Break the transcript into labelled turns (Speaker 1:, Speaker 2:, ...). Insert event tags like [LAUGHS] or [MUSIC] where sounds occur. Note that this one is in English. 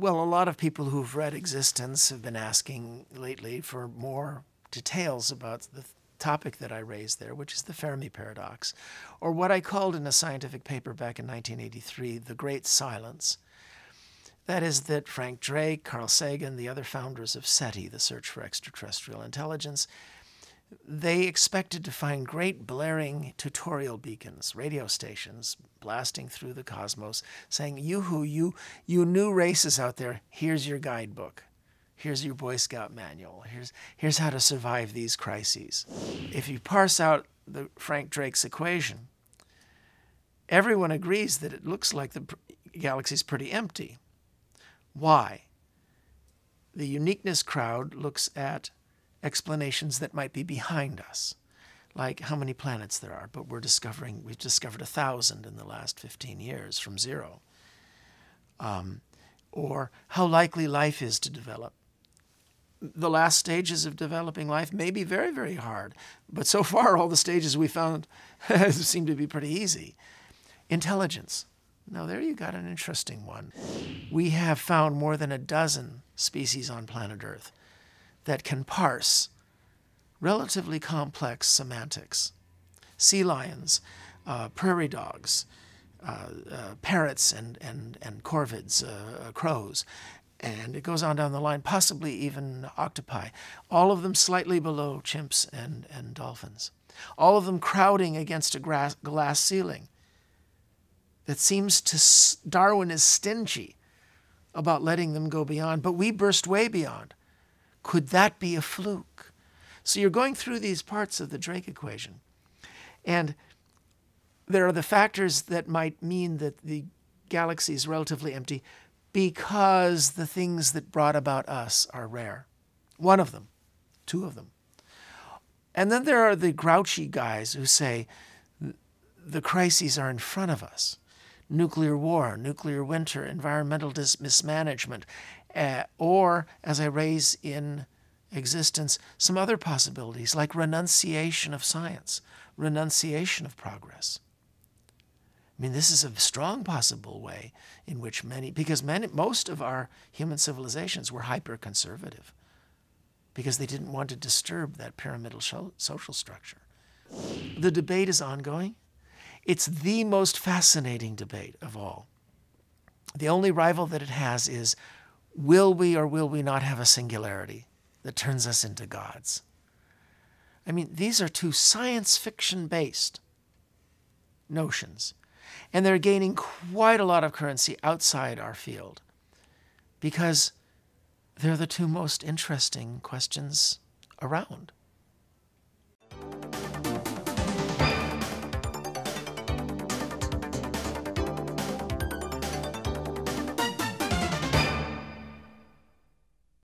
Speaker 1: Well, a lot of people who've read Existence have been asking lately for more details about the topic that I raised there, which is the Fermi paradox, or what I called in a scientific paper back in 1983 the Great Silence. That is, that Frank Drake, Carl Sagan, the other founders of SETI, the Search for Extraterrestrial Intelligence, they expected to find great blaring tutorial beacons, radio stations, blasting through the cosmos, saying, "You-hoo, you, you new races out there, here's your guidebook. Here's your Boy Scout manual. Here's, here's how to survive these crises. If you parse out the Frank Drake's equation, everyone agrees that it looks like the galaxy's pretty empty. Why? The uniqueness crowd looks at explanations that might be behind us, like how many planets there are, but we're discovering, we've discovered a thousand in the last 15 years from zero. Um, or how likely life is to develop the last stages of developing life may be very, very hard. But so far, all the stages we found [LAUGHS] seem to be pretty easy. Intelligence. Now, there you got an interesting one. We have found more than a dozen species on planet Earth that can parse relatively complex semantics. Sea lions, uh, prairie dogs, uh, uh, parrots and, and, and corvids, uh, uh, crows, and it goes on down the line, possibly even octopi, all of them slightly below chimps and, and dolphins, all of them crowding against a grass, glass ceiling that seems to, Darwin is stingy about letting them go beyond, but we burst way beyond. Could that be a fluke? So you're going through these parts of the Drake equation, and there are the factors that might mean that the galaxy is relatively empty, because the things that brought about us are rare. One of them, two of them. And then there are the grouchy guys who say the crises are in front of us nuclear war, nuclear winter, environmental mismanagement, uh, or, as I raise in existence, some other possibilities like renunciation of science, renunciation of progress. I mean, this is a strong possible way in which many, because many, most of our human civilizations were hyper conservative because they didn't want to disturb that pyramidal social structure. The debate is ongoing. It's the most fascinating debate of all. The only rival that it has is will we or will we not have a singularity that turns us into gods? I mean, these are two science fiction based notions and they're gaining quite a lot of currency outside our field because they're the two most interesting questions around.